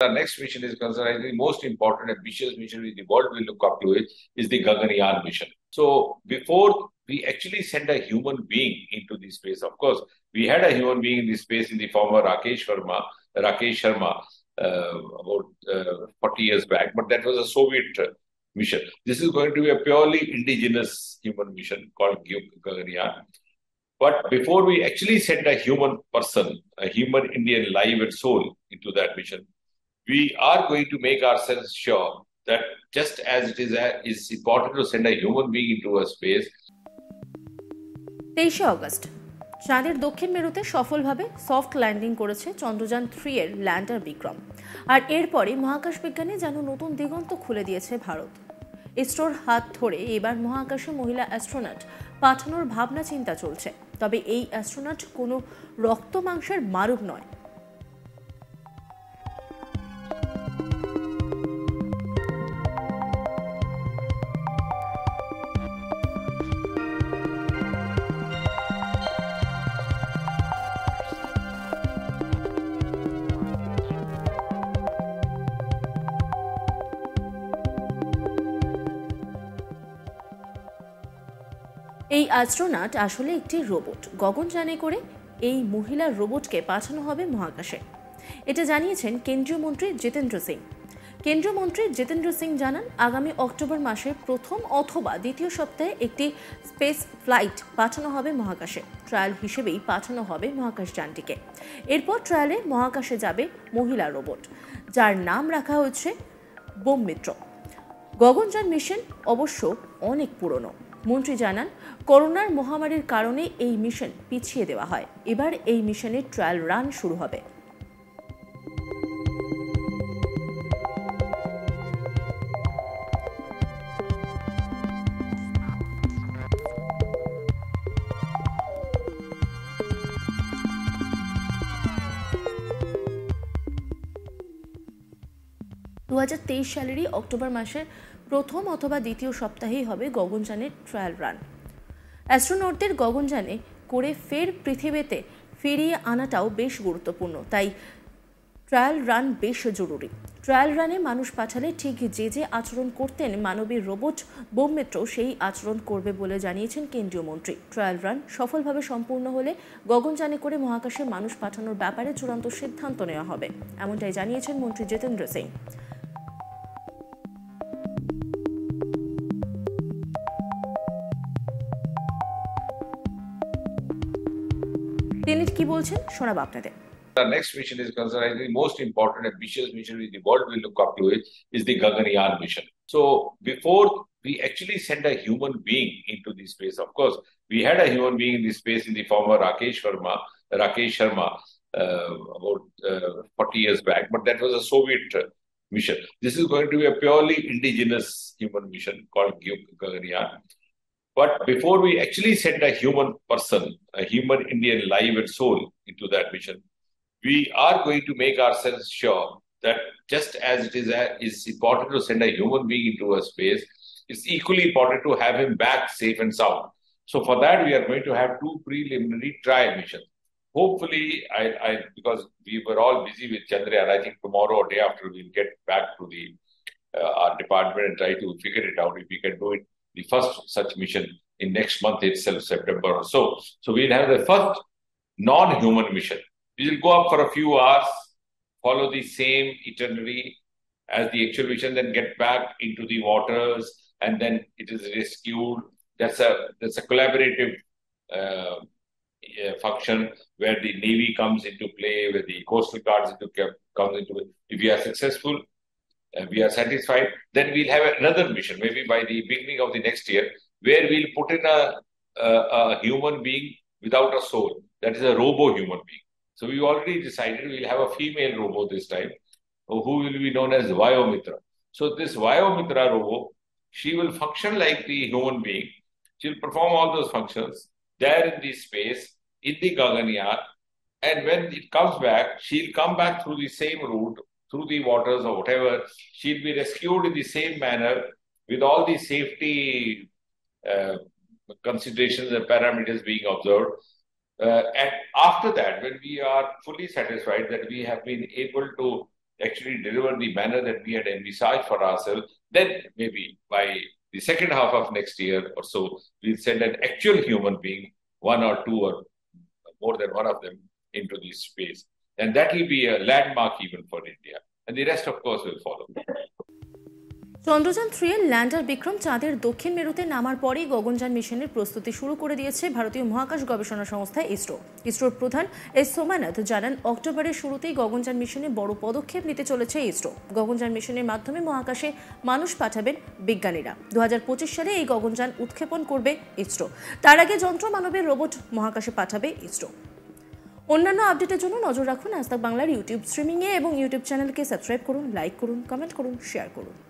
Our next mission is concerned, the most important ambitious mission which the world will look up to it, is the Gaganyaan mission. So before we actually send a human being into the space, of course, we had a human being in the space in the form of Rakesh Sharma, Rakesh Sharma, uh, about uh, 40 years back, but that was a Soviet uh, mission. This is going to be a purely indigenous human mission called Gaganyaan. But before we actually send a human person, a human Indian live and soul into that mission, we are going to make ourselves sure that just as it is, a, is important to send a human being into a space. তেইশে August চাঁদের দক্ষিণ মেরুতে সফলভাবে soft landing করেছে Chandrayaan three এর lander Vikram. আর এরপরে মহাকাশ বিজ্ঞানে যেন নতুন দিগন্ত খুলে দিয়েছে ভারত। ইসরোর হাত ধরে এবার মহাকাশে মহিলা অ্যাস্ট্রোনট পাঠানোর ভাবনা চিন্তা চলছে। তবে এই অ্যাস্ট্রোনট কোনো রক্ত মাংসের মারুক নয়। এই অ্যাস্ট্রোনাট আসলে একটি রোবট গগনযানে করে এই মহিলা রোবটকে পাঠানো হবে মহাকাশে। এটা জানিয়েছেন কেন্দ্রীয় মন্ত্রী জিতেন্দ্র সিং। কেন্দ্রীয় মন্ত্রী জিতেন্দ্র সিং জানান, আগামী অক্টোবর মাসের প্রথম অথবা দ্বিতীয় সপ্তাহে একটি স্পেস ফ্লাইট পাঠানো হবে মহাকাশে। ট্রায়াল হিসেবেই পাঠানো হবে মহাকাশ যানটিকে। এরপর ট্রায়ালে মহাকাশে যাবে মহিলা রোবট যার নাম রাখা হয়েছে বোম মিত্র গগনযান মিশন অবশ্য অনেক পুরনো। মন্ত্রী জানান, করোনার মহামারীর কারণে এই মিশন পিছিয়ে দেওয়া হয়। এবার এই মিশনের ট্রায়াল রান শুরু হবে। দুই হাজার তেইশ সালেরই অক্টোবর মাসের প্রথম অথবা দ্বিতীয় সপ্তাহেই হবে গগনযানের ট্রায়াল রান অ্যাস্ট্রোনটদের গগনযানে করে ফের পৃথিবীতে ফিরিয়ে আনাটাও বেশ গুরুত্বপূর্ণ, তাই ট্রায়াল রান বেশ জরুরি। ট্রায়াল রানে মানুষ পাঠালে ঠিক যে যে আচরণ করতেন মানবী রোবট বোমমিত্র সেই আচরণ করবে বলে জানিয়েছেন কেন্দ্রীয় মন্ত্রী। ট্রায়াল রান সফলভাবে সম্পূর্ণ হলে গগনযানে করে মহাকাশে মানুষ পাঠানোর ব্যাপারে চূড়ান্ত সিদ্ধান্ত নেওয়া হবে, এমনটাই জানিয়েছেন মন্ত্রী জিতেন্দ্র সিং। তিনি কি বলছেন শোনাবো আপনাদের The next mission is concerned, the most important ambitious mission which the world will look up to it is the Gaganyaan mission. So before we actually send a human being into the space, of course, we had a human being in the space in the form of Rakesh Sharma, Rakesh Sharma, uh, about uh, 40 years back, but that was a Soviet uh, mission. This is going to be a purely indigenous human mission called Gaganyaan. But before we actually send a human person, a human Indian live and soul into that mission, we are going to make ourselves sure that just as it is, a, is important to send a human being into a space, it's equally important to have him back safe and sound. So for that, we are going to have two preliminary trial missions. Hopefully, I, I because we were all busy with Chandrayaan, I think tomorrow or day after we'll get back to the uh, our department and try to figure it out if we can do it the first such mission in next month itself, September or so. So we'll have the first non-human mission. We will go up for a few hours, follow the same itinerary as the actual mission, then get back into the waters, and then it is rescued. That's a that's a collaborative uh, function where the navy comes into play, where the coastal guards into comes into. If we are successful, Uh, we are satisfied, then we'll have another mission, maybe by the beginning of the next year, where we'll put in a, a, a human being without a soul. That is a robo human being. So we already decided we'll have a female robo this time, who will be known as Vyommitra. So this Vyommitra robo, she will function like the human being. She'll perform all those functions there in the space, in the Gaganyaan, and when it comes back, she'll come back through the same route, through the waters or whatever. She'll be rescued in the same manner with all the safety uh, considerations and parameters being observed. Uh, and after that, when we are fully satisfied that we have been able to actually deliver the manner that we had envisaged for ourselves, then maybe by the second half of next year or so, we'll send an actual human being, one or two or more than one of them, into this space. And that will be a landmark even for India. And the rest, of course, will follow. Chandrayaan three এর lander Vikram চাঁদের দক্ষিণ মেরুতে নামার পরেই গগনযান মিশনের প্রস্তুতি শুরু করে দিয়েছে ভারতীয় মহাকাশ গবেষণা সংস্থা ইসরো। ইসরোর প্রধান এস সোমানাথ জানান অক্টোবরের শুরুতেই গগনযান মিশনে বড় পদক্ষেপ নিতে চলেছে ইসরো। গগনযান মিশনের মাধ্যমে মহাকাশে মানুষ পাঠাবেন বিজ্ঞানীরা। দু হাজার পঁচিশ সালে এই গগনযান উৎক্ষেপণ করবে ইসরো। তার আগে যন্ত্র মানবের রোবট মহাকাশে পাঠাবে ইসরো। অন্যান্য আপডেটের জন্য নজর রাখুন আজ বাংলার ইউটিউব স্ট্রিমিংয়ে এবং ইউটিউব চ্যানেলকে সাবস্ক্রাইব করুন, লাইক করুন কমেন্ট করুন শেয়ার করুন।